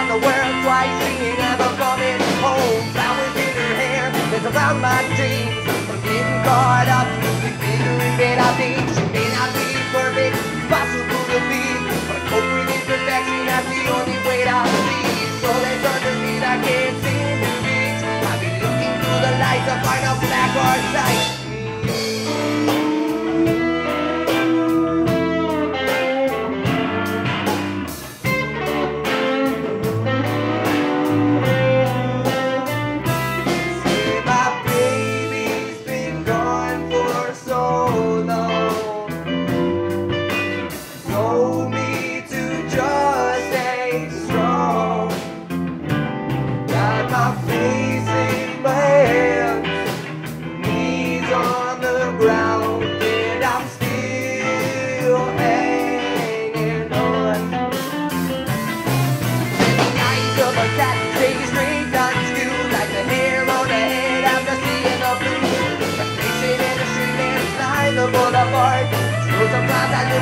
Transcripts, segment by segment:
around the world twice, she ain't ever coming home. Flowers in her hair, it's around my dreams. I'm getting caught up in figuring that I think she may not be perfect, possible to be. But cope with imperfection, that's the only way I see. So let's understand I can't seem to reach. I've been looking through the lights to find a black or sight.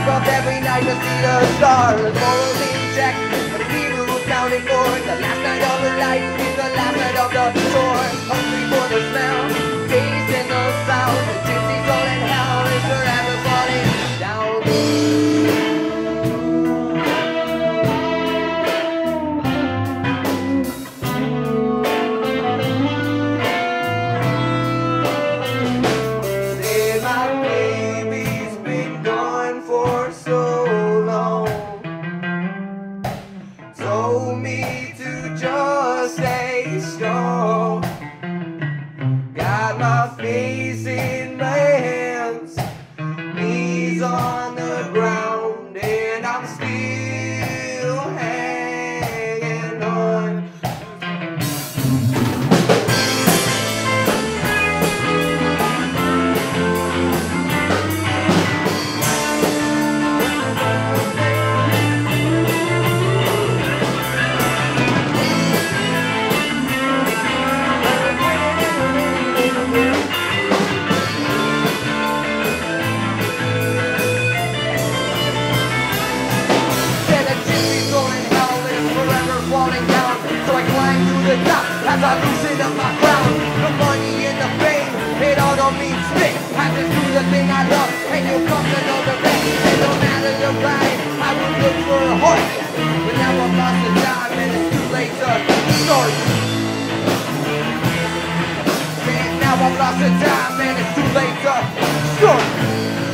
Up every night to see the stars. Morals in check, but people who counted for the last night of the life is the last night of the tour. Hungry for the smell, I'm still the top as I loosen up my crown. The money and the fame, it all don't mean spit. I just do the thing I love, and you come to know the rest. It don't matter the ride, I would look for a horse. But now I'm lost in time, and it's too late to start. And now I'm lost in time, and it's too late to start.